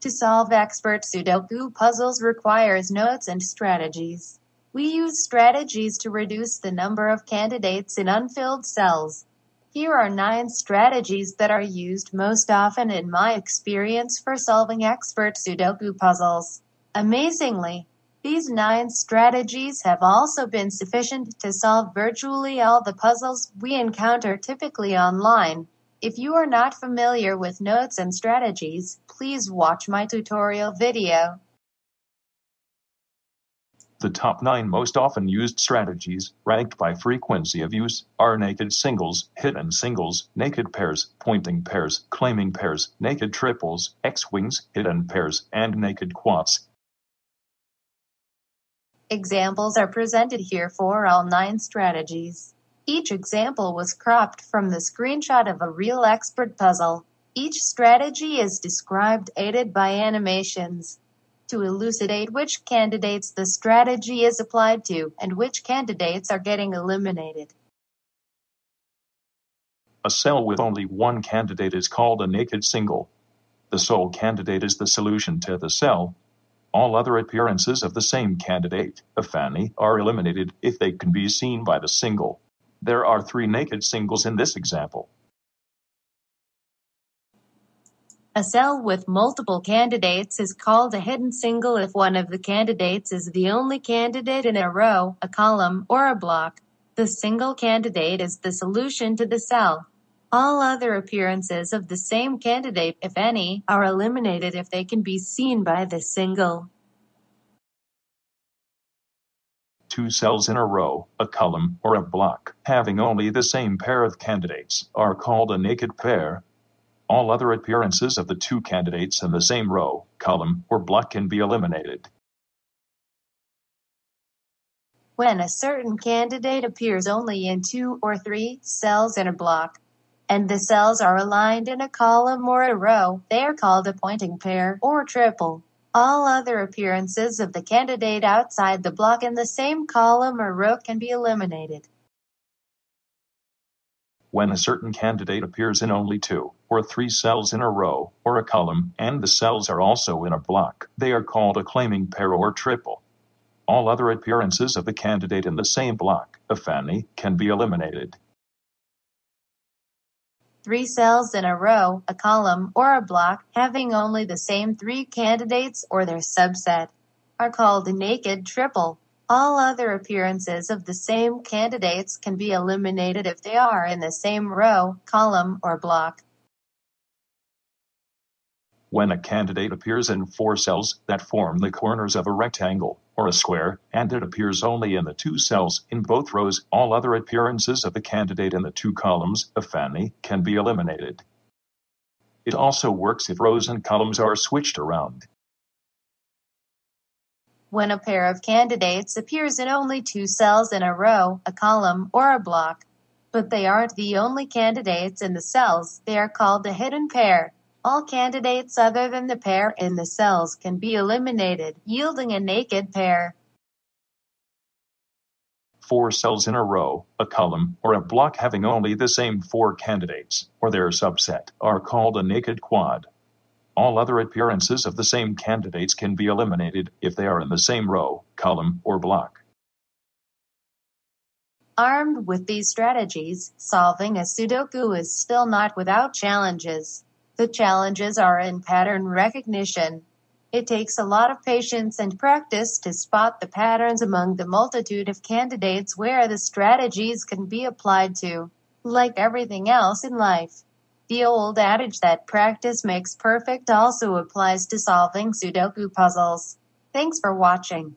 To solve expert Sudoku puzzles requires notes and strategies. We use strategies to reduce the number of candidates in unfilled cells. Here are nine strategies that are used most often in my experience for solving expert Sudoku puzzles. Amazingly, these nine strategies have also been sufficient to solve virtually all the puzzles we encounter typically online. If you are not familiar with notes and strategies, please watch my tutorial video. The top nine most often used strategies, ranked by frequency of use, are naked singles, hidden singles, naked pairs, pointing pairs, claiming pairs, naked triples, X-wings, hidden pairs, and naked quads. Examples are presented here for all nine strategies. Each example was cropped from the screenshot of a real expert puzzle. Each strategy is described aided by animations. To elucidate which candidates the strategy is applied to and which candidates are getting eliminated. A cell with only one candidate is called a naked single. The sole candidate is the solution to the cell. All other appearances of the same candidate, Afani, are eliminated if they can be seen by the single. There are three naked singles in this example. A cell with multiple candidates is called a hidden single if one of the candidates is the only candidate in a row, a column, or a block. The single candidate is the solution to the cell. All other appearances of the same candidate, if any, are eliminated if they can be seen by the single. Two cells in a row, a column, or a block, having only the same pair of candidates, are called a naked pair. All other appearances of the two candidates in the same row, column, or block can be eliminated. When a certain candidate appears only in two or three cells in a block, and the cells are aligned in a column or a row, they are called a pointing pair or triple. All other appearances of the candidate outside the block in the same column or row can be eliminated. When a certain candidate appears in only two or three cells in a row or a column, and the cells are also in a block, they are called a claiming pair or triple. All other appearances of the candidate in the same block, Afani, can be eliminated. Three cells in a row, a column, or a block having only the same three candidates or their subset are called a naked triple. All other appearances of the same candidates can be eliminated if they are in the same row, column, or block. When a candidate appears in four cells that form the corners of a rectangle or a square, and it appears only in the two cells in both rows, all other appearances of the candidate in the two columns, Afani, can be eliminated. It also works if rows and columns are switched around. When a pair of candidates appears in only two cells in a row, a column, or a block, but they aren't the only candidates in the cells, they are called a hidden pair. All candidates other than the pair in the cells can be eliminated, yielding a naked pair. Four cells in a row, a column, or a block having only the same four candidates, or their subset, are called a naked quad. All other appearances of the same candidates can be eliminated if they are in the same row, column, or block. Armed with these strategies, solving a Sudoku is still not without challenges. The challenges are in pattern recognition. It takes a lot of patience and practice to spot the patterns among the multitude of candidates where the strategies can be applied to. Like everything else in life, the old adage that practice makes perfect also applies to solving Sudoku puzzles. Thanks for watching.